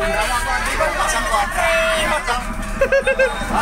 ハハハハ!